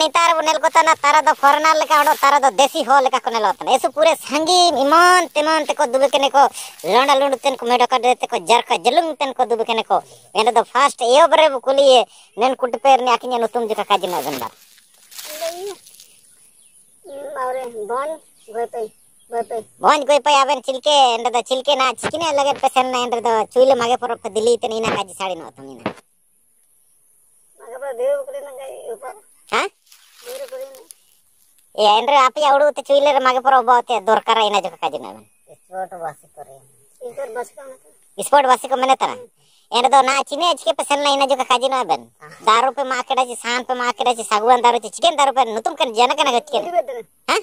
ᱱᱮᱛᱟᱨ ᱵᱚ ᱱᱮᱞ ᱠᱚᱛᱟᱱᱟ ᱛᱟᱨᱟ ᱫᱚ ᱯᱷᱚᱨᱱᱟᱨ ᱞᱮᱠᱟ ᱦᱚᱲ ᱛᱟᱨᱟ ᱫᱚ ᱫᱮᱥᱤ ᱦᱚᱲ ᱞᱮᱠᱟ ᱠᱚ ᱱᱮᱞᱚᱛᱟᱱᱟ ᱮᱥᱩ ᱯᱩᱨᱮ ᱥᱟᱸᱜᱤᱱ ᱤᱢᱟᱱ ᱛᱮᱢᱟᱱ ᱛᱮᱠᱚ ᱫᱩᱵᱮ ᱠᱮᱱᱮ ᱠᱚ ᱞᱚᱸᱰᱟ ᱞᱩᱸᱰ ᱛᱮᱱ ᱠᱚ ᱢᱮᱰᱚ ᱠᱟᱰᱮ ᱛᱮᱠᱚ ᱡᱟᱨᱠᱟ ᱡᱟᱞᱩᱝ ᱛᱮᱱ ᱠᱚ ᱫᱩᱵᱮ ᱠᱮᱱᱮ ᱠᱚ ᱮᱱ ᱫᱚ ᱯᱷᱟᱥᱴ ᱮᱭᱚᱵ ᱨᱮ ᱵᱚ ᱠᱩᱞᱤᱭᱮ ᱱᱮᱱ ᱠᱩᱴᱯᱮᱨ ᱱᱮ ᱟᱠᱤᱧ ᱱᱩᱛᱩᱢ ᱡᱚᱠᱟ ᱠᱟᱡᱤᱱᱟ ᱜᱟᱱᱵᱟᱨ और बॉन गोई पे भोज कोई पे आवेन छिलके एंड द छिलके ना छिकने लगे पसन ना एंड द चुइले मागे पर पर दिल्ली इतनी ना काजी साड़ी ना तुम ना मागे पर देव करे ना गई ऊपर हाँ ಏನ್ರಿ ಅಪ್ಪಿ ಅವಡು ಉತ್ತ ಚುಯಿಲರ ಮಗ ಪರ ಒಬ್ಬ ಅವತ್ತೆ ದೊರ್ಕರ ಏನ ಜಕ ಕಜಿನ ಸ್ಪೋರ್ಟ್ ಬಸಿ ಪರ ಇಸ್ಪೋರ್ಟ್ ಬಸಿ ಕಮ ಸ್ಪೋರ್ಟ್ ಬಸಿ ಕಮ ನೆತರ ಏನ ದೋ ನಾ ಚಿನೆ ಅಜ್ಕೆ ಪಸನ್ ನಾ ಏನ ಜಕ ಕಜಿನ ಬೆನ್ ದಾರು ಪೆ ಮಾರ್ಕೆಟ್ ಅಜಿ ಸಾನ್ ಪೆ ಮಾರ್ಕೆಟ್ ಅಜಿ ಸಗುವನ್ ದಾರು ಚಿ ಚಿಕನ್ ದಾರು ಪೆ ನುತುಂ ಕನ್ ಜನಕನ ಗಚ್ಕೆ ಹಾ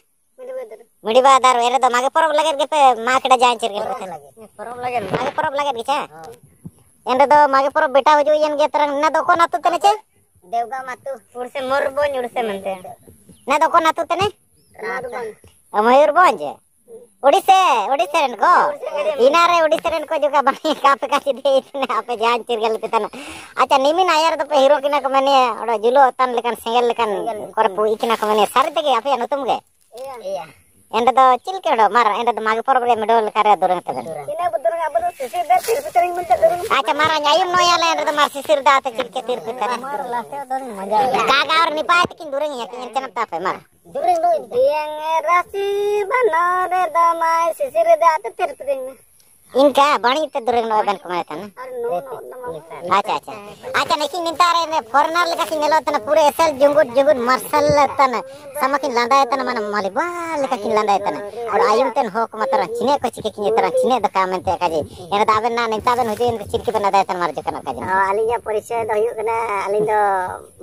ಮಿಡಿಬಾ ದಾರು ಏನ ದೋ ಮಗ ಪರ ಲಗರ್ ಗೆ ಪೆ ಮಾರ್ಕೆಟ್ ಅಜಿ ಆಂಚಿರ್ ಗೆ ಪರ ಲಗರ್ ಮಗ ಪರ ಲಗರ್ ಗೆ ಚಾ ಏನ ದೋ ಮಗ ಪರ ಬೆಟಾ ಹೋಜು ಏನ್ ಗೆ ತರ ನಾ ದೋ ಕೋ ನತ್ತು ತನೆ ಚೇ देवगांव मातू। ना तो कौन आतू तने मयूरभंज उड़ीसे उड़ीसे को? इनारे उड़ीसे रेन को अच्छा निमिन आयर तो पे हीरो किना को मैंने और जुलो तन लेकन सिंगल लेकन कर पु इकना को मैंने सारे तके आपे अनुतम गए ᱮᱸᱰᱮ ᱫᱚ ᱪᱮᱫ ᱞᱮᱠᱟ ᱚᱰᱚ ᱢᱟᱨᱟ ᱮᱸᱰᱮ ᱫᱚ ᱢᱟᱜ ᱯᱚᱨᱚᱵᱽ ᱨᱮ ᱢᱤᱰᱚ ᱞᱮᱠᱟ ᱨᱮ ᱫᱩᱨᱟᱹᱝ ᱛᱟᱵᱮᱱ ᱤᱱᱟᱹ ᱵᱩᱫᱩᱨᱟᱝ ᱟᱵᱚ ᱫᱚ ᱥᱤᱥᱤᱨ ᱫᱟ ᱛᱤᱨ ᱯᱤᱛᱟᱹᱨᱤ ᱢᱮᱱ ᱛᱮ ᱫᱩᱨᱟᱹᱝ ᱟᱪᱪᱷᱟ ᱢᱟᱨᱟ ᱧᱟᱭᱩᱢ ᱱᱚᱭᱟᱞᱮ ᱮᱸᱰᱮ ᱫᱚ ᱢᱟᱨ ᱥᱤᱥᱤᱨ ᱫᱟ ᱛᱮ ᱪᱤᱨ ᱠᱮ ᱛᱤᱨ ᱯᱤᱛᱟᱹᱨᱤ ᱢᱟᱨ ᱞᱟᱥᱮ ᱫᱚ ᱢᱟᱡᱟ ᱠᱟᱜᱟ ᱟᱨ ᱱᱤᱯᱟᱭ ᱛᱤᱠᱤᱱ ᱫᱩᱨᱟᱹᱝ ᱭᱟ ᱠᱤᱱ ᱪᱟᱱᱟᱯ ᱛᱟᱯᱮ ᱢᱟᱨᱟ ᱫᱩᱨᱟᱹᱝ ᱫᱚ ᱫᱤᱭᱟᱝ ᱨᱟᱥᱤ ᱵᱟᱱᱟᱨ ᱫᱟᱢᱟᱭ ᱥᱤᱥᱤᱨ ᱫᱟ ᱛᱮ ᱛᱤᱨ ᱯᱤᱛᱟᱹᱨᱤ इनका बड़ी तो दुर्ग नो बन कुमार था ना अच्छा अच्छा अच्छा नहीं निंता रे ने फॉरेनर लेका किनेलो तने पूरे एसएल जुंगुट जुंगुट मार्शल तने समकिन लंडाय तने माने मालिबा लेका किन लंडाय तने और आयुम तन हो को मतरा चिने को चिके किने तरा चिने द काम एनते काजे एने दाबे ना निंता बन हुजे इन चिरके बन दाय तन मार जकन काजे हाँ अलिया परिचय द हुयो कना अलिन द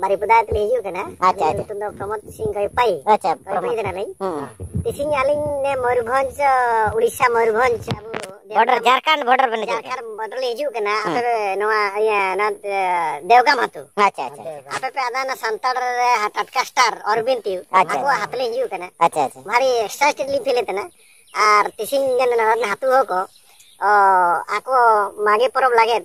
बारी पुदाय तले हुयो कना अच्छा अच्छा तुम द प्रमोद सिंह कई पाई अच्छा प्रमोद ना लई तिसिंग अलिन ने मयूरभंज उड़ीसा मयूरभंज ᱵᱚᱰᱟᱨ ᱡᱷᱟᱲᱠᱷᱚᱸᱰ ᱵᱚᱰᱟᱨ ᱵᱮᱱ ᱦᱤᱡᱩᱜ ᱡᱷᱟᱲᱠᱷᱚᱸᱰ ᱵᱚᱰᱟᱨ ᱞᱮ ᱦᱤᱡᱩᱜ ᱠᱟᱱᱟ ᱟᱯᱮ ᱱᱚᱣᱟ ᱤᱭᱟᱹ ᱫᱮᱣᱜᱟᱢ ᱟᱛᱩ ᱟᱪᱪᱷᱟ ᱟᱪᱪᱷᱟ ᱟᱯᱮ ᱯᱮ ᱟᱫᱟᱱᱟ ᱥᱟᱱᱛᱟᱲ ᱨᱮ ᱴᱟᱴᱠᱟ ᱥᱴᱟᱨ ᱚᱨᱵᱤᱱ ᱴᱤᱭᱩ ᱟᱠᱚᱣᱟᱜ ᱦᱟᱛᱞᱮ ᱦᱤᱡᱩᱜ ᱠᱟᱱᱟ ᱟᱪᱪᱷᱟ ᱟᱪᱪᱷᱟ ᱵᱷᱟᱨᱤ ᱮᱠᱥᱟᱭᱴᱮᱰ ᱞᱤᱧ ᱯᱷᱤᱞ ᱮᱫᱟ ᱟᱨ ᱛᱤᱥᱤᱧ ᱜᱟᱱ ᱱᱚᱣᱟ ᱦᱟᱛᱩ ᱦᱚᱸᱠᱚ ᱟᱠᱚ ᱢᱟᱜᱮ ᱯᱚᱨᱚᱵ ᱞᱟᱜᱮᱫ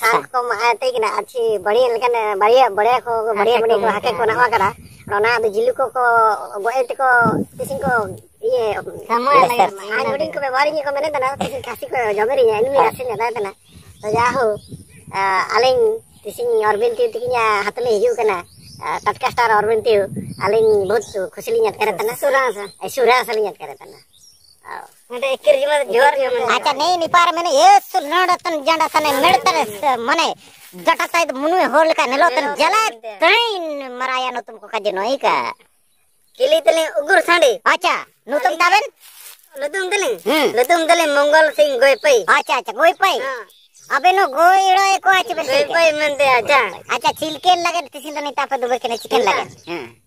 ᱥᱟᱱ ᱠᱚ ᱢᱟᱛᱮ ᱠᱤᱱᱟ अच्छी बढ़िया लेकिन बढ़िया बढ़िया को बढ़िया बढ़िया को हाके को नवा करा ᱚᱱᱟ ᱫᱚ ᱡᱤᱞᱩ ᱠᱚ ᱠᱚ ᱜᱚᱡ ᱛᱮᱠᱚ ᱛᱤᱥᱤᱧ ᱠᱚ ये ನಾನ್ಗುಡಿಂಗ್ ವ್ಯವಹಾರಿಂಗ್ ಕಮ್ಮಿ ತನ ಕಾಸಿಕ ಜಮರಿ ಎನ್ವಿ ಆಸಿನ ತನ ಯಾಹು ಅಲಿಂಗ್ ತಿಸಿಂಗ್ ಅರ್ಬಿನ್ ತಿಯು ತಿಕಿನ ಹತಲೆ ಹಿಯು ಕನ ತಟ್ಕಾ ಸ್ಟಾರ್ ಅರ್ಬಿನ್ ತಿಯು ಅಲಿಂಗ್ ಬಹುತ್ ಖುಷಿಲಿಂಗ್ ಅತ್ಕರೆ ತನ ಸುರಾಸ ಸುರಾಸ ಲಿಂಗ್ ಅತ್ಕರೆ ತನ अच्छा नहीं निपार मैंने ये सुनड़तन जंडतन मेड़तर मने जटता मुनु होल का नलोतन जला तैन मराया नो तुमको का जनोई का kili tele ugur sandi acha nutum taben lutum tele lutum tele mongol sing goi pai acha acha goi pai ಅವೇನು ಗೋಯಿಡೋ ಏಕೋ ಆಚೆ ಬಂದೆ ಅಚ್ಚಾ ಅಚ್ಚಾ ಚಿಲ್ಕೆ ಲಗೆ ತಿಸಿಂದ ನೀ ತಾಪ ದುಬರ್ಕೆನ ಚಿಕನ್ ಲಗೆ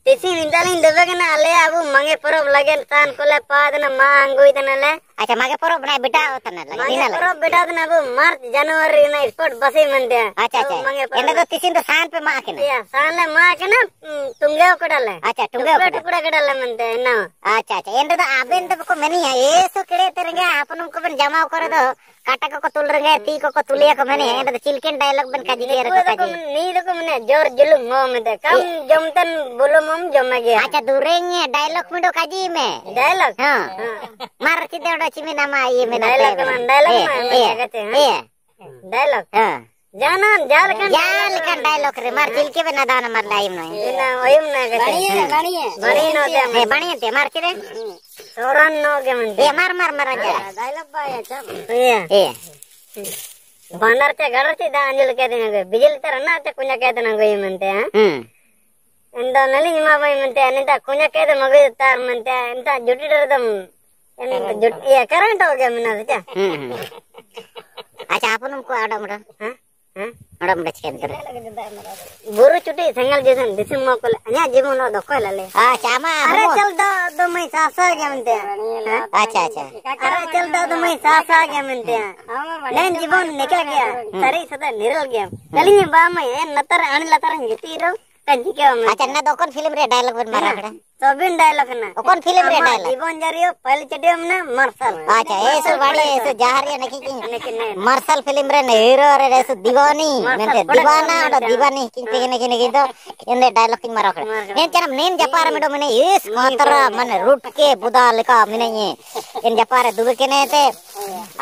ತಿಸಿ ನಿಂದಲಿಂದ ದಬಗನ ಅಲೆ ಅವು ಮಂಗೆ ಪರಬ್ ಲಗೆ ತಾನ್ ಕೊಲೆ ಪಾದನ ಮಾ ಅಂಗೋಯ್ದನಲೆ अच्छा मागे परोब ना बेटा उतना लगे मागे परोब बेटा उतना वो मार्च जनवरी ना स्पोर्ट बसे मंदे अच्छा अच्छा मागे अच्छा। तो तिसिन तो सान पे माके ना। या सान माके ना तुंगे ओकडले अच्छा तुंगे ओकडले टुकड़ा कडले मंदे ना अच्छा अच्छा एंदा तो आबे एंदा को मनी है। येसु किड़े तरंगे आपन को बन जमा कर दो तो। काटा को तुल रंगे ती को को तुलिया को मनी। एंदा तो चिलकेन डायलॉग बन काजी के रखो काजी तो नी देखो मने ज़ोर जुलुम मो दे। कम जमतन बोलो मम जमा गया। अच्छा दुरेंगे डायलॉग में काजी में। डायलॉग? हाँ। मार सीधे వచ్చింది నా డైలాగ్ జానాన్ జాలకన్ జాలకన్ డైలాగ్ रे मार दिल के बिना दान मर लाइम नहीं बिना ओइम ना गते बढ़िया बढ़िया बढ़िया नोते ए बढ़िया ते मार के रे सोरन नो के मन ए मार मार मार जा डायलॉग बाय अच्छा ए ए ಬಂದರ್ತೆ ಗಡರ್ತಿ ಅಂಜಲ್ ಕೇತನ ಬಿಜಲ್ ತರನ್ನ ಕುಂಜ ಕೇತನ ಗೊಯ್ಯಮಂತೆ ಎಂತ ನಲಿ ನಿಮ್ಮ ಬೈಮಂತೆ ನಿಂತ ಕುಂಜ ಕೇತ ಮಗು ತಾರ್ಮಂತೆ ಎಂತ ಜುಟ್ಟಿಡರ್ದಮ್ करंट हो गया मना बेटा अच्छा आपन हमको आड़ा मड़ा हाँ आड़ा मड़ा छेद कर बुरु चुटी संगल जैसन दिसम मो अन्या जीवन दो को लले अच्छा मा अरे चल दो दो मैं सासा गया मनते अच्छा अच्छा अरे चल दो दो मैं सासा गया मनते नहीं जीवन निकल गया सरी सदा निरल गया चलिए बा मैं नतर अनिल तरन जीती रहो ತಂಜಿ ಕೇಳಮ್ಮ ಚನ್ನ ದೊಕನ್ ಫಿಲ್ಮ್ ರೇ ಡೈಲಾಗ್ ಬಂದ ಮಾರಾಕಡೆ ಸೋಬಿನ್ ಡೈಲಾಗ್ ನ ಒಕನ್ ಫಿಲ್ಮ್ ರೇ ಡೈಲಾಗ್ ಇಬನ್ ಜರಿಯೋ ಪೈಲ ಚಡಿ ಅಮ್ಮನ ಮರ್ಸಲ್ ಆಚಾ ಏಸು ಬಾಡಿ ಏಸು ಜಹರಿಯ ನಕಿ ಕಿ ಮರ್ಸಲ್ ಫಿಲ್ಮ್ ರೇ ಹೀರೋ ರೇ ಏಸು ದಿವಾನಿ ಮೆಂತೆ ದಿವಾನ ಅಡ ದಿವಾನಿ ಕಿಂತೆ ಕಿನೆ ಕಿನೆ ಕಿದೋ ಎಂದೆ ಡೈಲಾಗ್ ಕಿ ಮಾರಾಕಡೆ ನೇನ್ ಚನಂ ನೇನ್ ಜಪಾರ ಮಿಡೋ ಮನೆ ಏಸ್ ಮಾತ್ರ ಮನೆ ರುಟ್ಕೆ ಬುದಾ ಲಿಕಾ ಮಿನೆ ಏನ್ ಜಪಾರ ದುಬಕೆನೆ ತೆ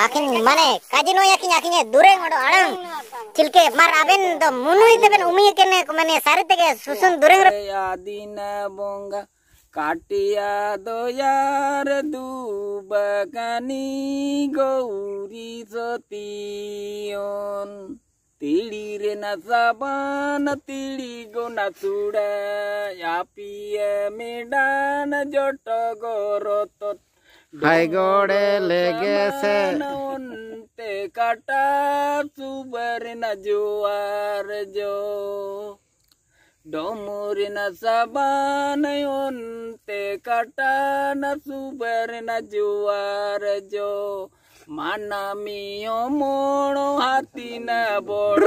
ಆಕಿನ್ ಮನೆ ಕಜಿನೋ ಯಾಕಿನ್ ಯಾಕಿನ್ ದೂರೆ ಮಡೋ ಅಡಂ চিলকে মার আবেন তো মুনুই দেবেন ಮುನು কেনে মানে সারি থেকে সুসুন ದುರೆ দিন বঙ্গা কাটিয়া দয়ার দুবাগানি গৌরী সতীয় তিড়ি রে না সাবান তিড়ি গো না চুড়া আপিয়ে মেডান জট গরত ভাই গড়ে লেগেছে kata subarina juarjo Domurina sabana yon te kata na subarina juarjo Mana mio mono hati na bor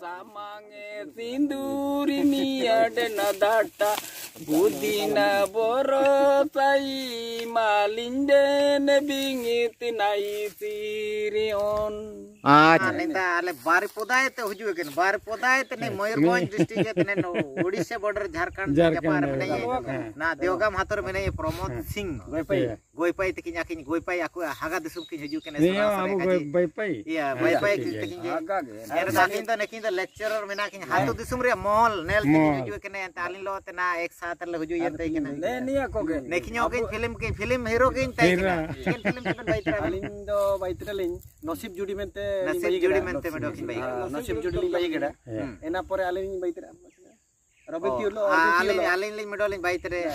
Samange sinduri miyad na data Budina boro tai malinde ne bingiti nai. আচ্ছা মানে তাহলে বারে পদায়তে হুজুর কেন বারে পদায়তে নেই ময়ূরভঞ্জ ডিস্ট্রিক্ট এতে নেই ওড়িশা বর্ডার ঝাড়খণ্ড কে পার মানে না দেওগাম হাতর মানে প্রমোদ সিং গয়পাই গয়পাই তে কিনা কিন গয়পাই আকু হাগা দিসুম কি হুজুর কেন সোনা সোনা গয়পাই ইয়া গয়পাই কি তে কিন হাগা এর দাকিন তো নেকিন তো লেকচারর মেনা কিন হাতু দিসুম রে মল নেল কি হুজুর কেন তালিন লো তে না এক সাথে লে হুজুর ইয়েতে কেন নে নিয়া কো গে নেকিন ওকে ফিল্ম কে ফিল্ম হিরো কে তাই কিন ফিল্ম কে বাইতরা লিন দো বাইতরা লিন nasib judi mente nasib judi mente mendokin bayi nasib judi lini bayi kira hmm. enak pora alin bayi tera robek tiul lo ah, alin alin alin medolin bayi tera ya.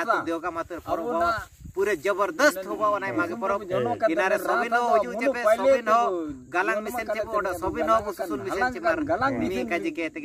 पूरे ज़बरदस्त हुआ नहीं मागे पर किनारे सबिन हो हुजु चेपे सबिन हो गालांग मिशन चेपे ओडा सबिन हो सुन मिशन चेपे गालांग मिशन काजी कहते